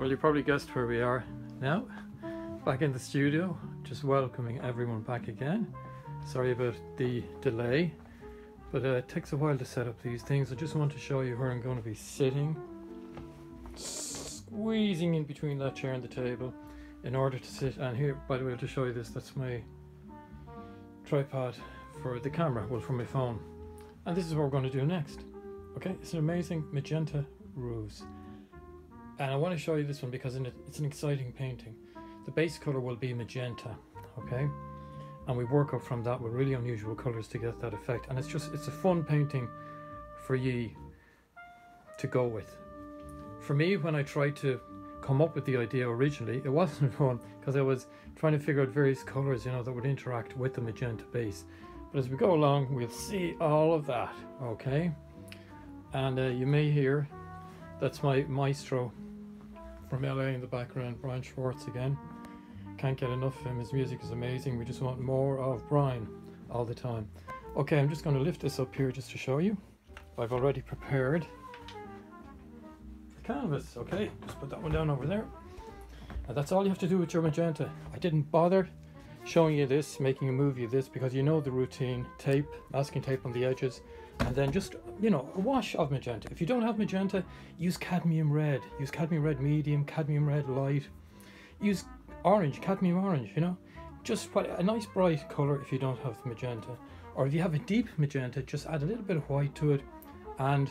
Well, you probably guessed where we are now. Back in the studio, just welcoming everyone back again. Sorry about the delay, but uh, it takes a while to set up these things. I just want to show you where I'm going to be sitting, squeezing in between that chair and the table in order to sit. And here, by the way, to show you this, that's my tripod for the camera, well, for my phone. And this is what we're going to do next. Okay, it's an amazing magenta roofs and I want to show you this one because it's an exciting painting. The base color will be magenta, okay? And we work up from that with really unusual colors to get that effect. And it's just, it's a fun painting for ye to go with. For me, when I tried to come up with the idea originally, it wasn't fun because I was trying to figure out various colors, you know, that would interact with the magenta base. But as we go along, we'll see all of that, okay? And uh, you may hear, that's my maestro from LA in the background, Brian Schwartz again. Can't get enough of him, his music is amazing. We just want more of Brian all the time. Okay, I'm just going to lift this up here just to show you. I've already prepared the canvas, okay? Just put that one down over there. And that's all you have to do with your magenta. I didn't bother showing you this, making a movie of this, because you know the routine. Tape, masking tape on the edges, and then just you know a wash of magenta. If you don't have magenta use cadmium red. Use cadmium red medium cadmium red light. Use orange cadmium orange you know? Just a nice bright color if you don't have the magenta. Or if you have a deep magenta just add a little bit of white to it and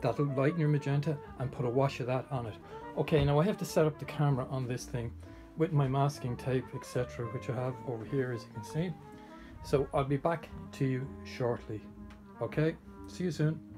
that'll lighten your magenta and put a wash of that on it. Okay now I have to set up the camera on this thing with my masking tape etc which I have over here as you can see. So I'll be back to you shortly. Okay, see you soon.